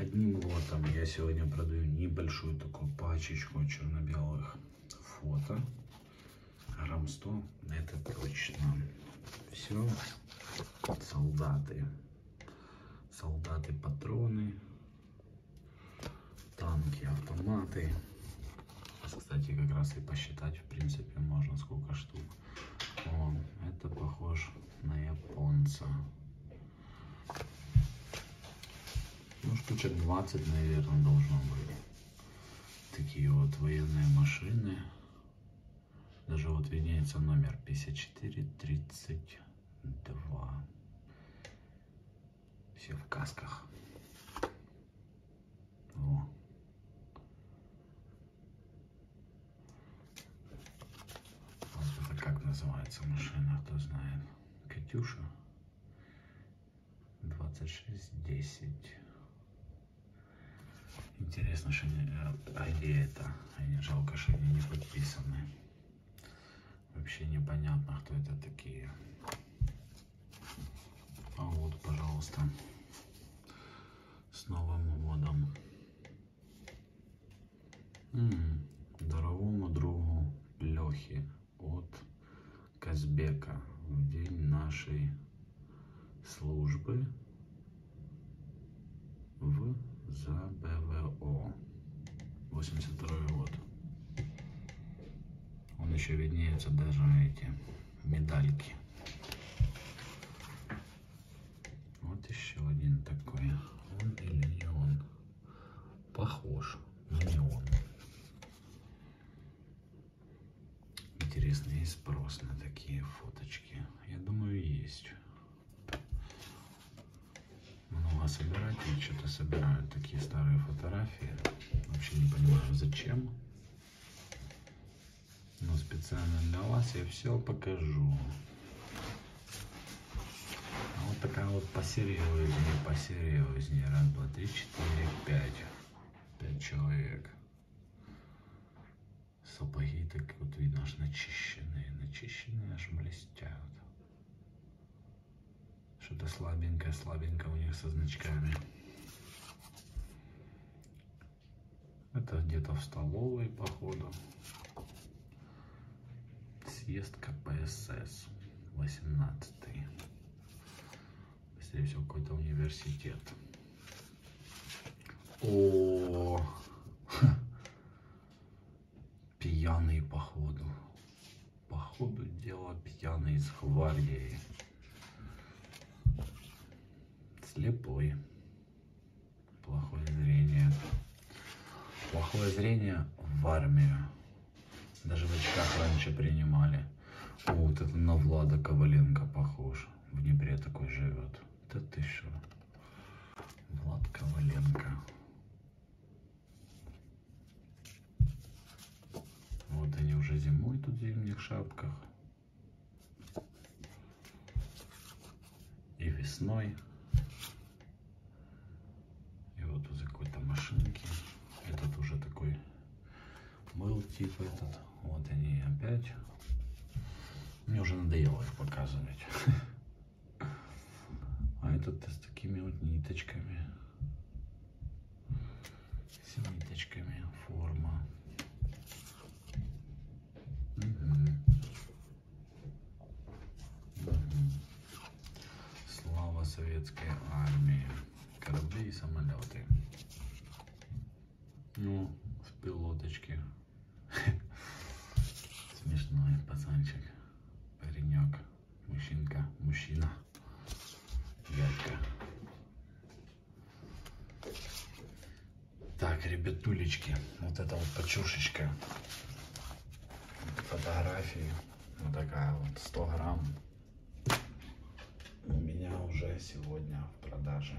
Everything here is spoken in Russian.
Одним лотом я сегодня продаю небольшую такую пачечку черно-белых фото. Грамм 100, это точно. Все, солдаты. Солдаты, патроны, танки, автоматы. Кстати, как раз и посчитать, в принципе, можно сколько штук. О, это похож на японца. Ну, штучек 20, наверное, должно быть. Такие вот военные машины. Даже вот виднеется номер 5432. Все в касках. О. Вот это как называется машина, кто знает. Катюша. 2610. Интересно, что они, а где это? Они жалко, что они не подписаны. Вообще непонятно, кто это такие. А вот, пожалуйста, с Новым годом. М -м, дорогому другу Лехе от Казбека в день нашей службы в ЗБВО. 82 год. Он еще виднеются даже эти медальки. Вот еще один такой. Он или не он? Похож, но не он. Интересно, есть спрос на такие фоточки? Я думаю, есть. Собирателей что-то собирают такие старые фотографии. Вообще не понимаю, зачем. Но специально для вас я все покажу. А вот такая вот посерьезнее, посерьезнее. Раз, два, три, четыре, пять. Пять человек. Сапоги так вот видно, аж начищенные. Что-то слабенькое, слабенькое у них со значками. Это где-то в столовой, походу. Съезд КПСС. 18 -й. Скорее всего, какой-то университет. О, пьяный походу. Походу дело пьяный с гвардией. Слепой. Плохое зрение. Плохое зрение в армию. Даже в очках раньше принимали. О, вот это на Влада Коваленко похож. В Днепре такой живет. Да ты что? Влад Коваленко. Вот они уже зимой тут в зимних шапках. И весной. И вот возле какой-то машинки. Этот уже такой был типа этот. Вот они опять. Мне уже надоело их показывать. А этот с такими вот ниточками. С ниточками. Форма. Слава советской армии. Корабли и самолеты. Ну, в пилоточке. Смешной пацанчик. Паренек. Мужчинка. Мужчина. Дядька. Так, ребятулечки. Вот это вот почушечка. Фотографии. Вот такая вот. 100 грамм. У меня уже сегодня в продаже.